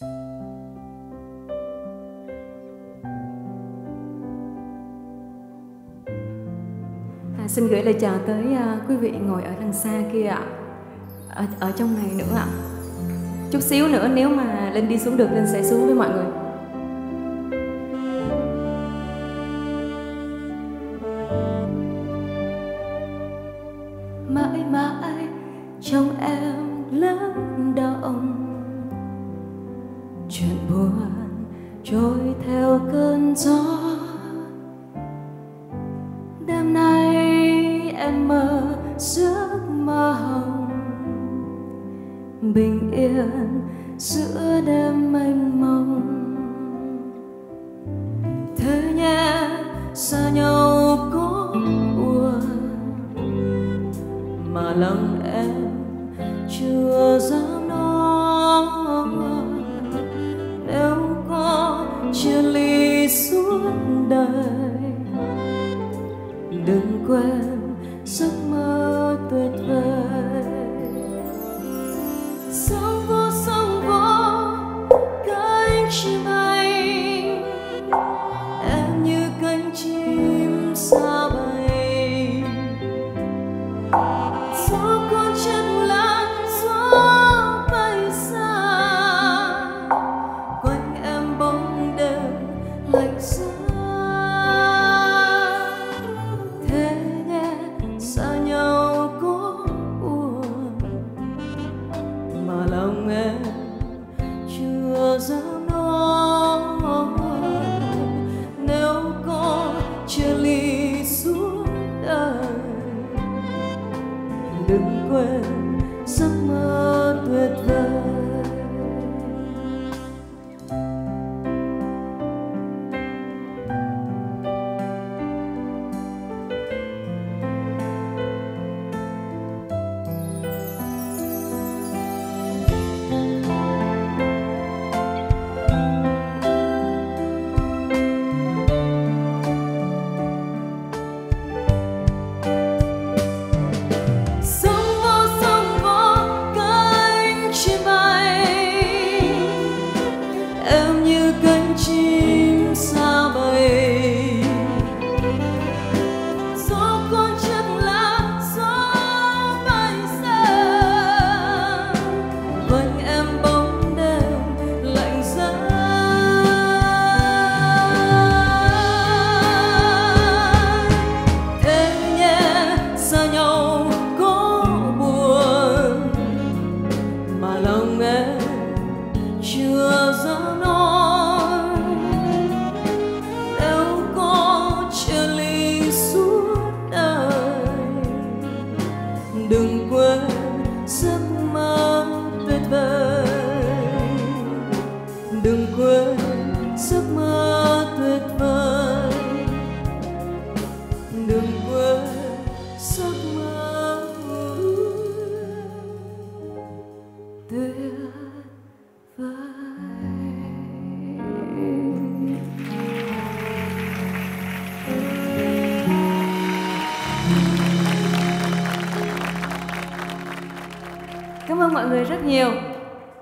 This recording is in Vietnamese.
À, xin gửi lời chào tới uh, quý vị ngồi ở đằng xa kia ạ. Ở, ở trong này nữa ạ. Chút xíu nữa nếu mà Linh đi xuống được Linh sẽ xuống với mọi người. Mãi mãi trong em lắng động Chuyện buồn trôi theo cơn gió. Đêm nay em mơ giấc mơ hồng, bình yên giữa đêm mênh mông. Thế nhé xa nhau có buồn, mà lòng em chưa dám đời. Đừng quên giấc mơ lòng em chưa dám nói, nếu có chia ly suốt đời, đừng quên giấc mơ. Đừng quên giấc mơ tuyệt vời. Đừng quên giấc mơ tuyệt vời. Đừng quên giấc mơ tuyệt vời. Ơn mọi người rất nhiều.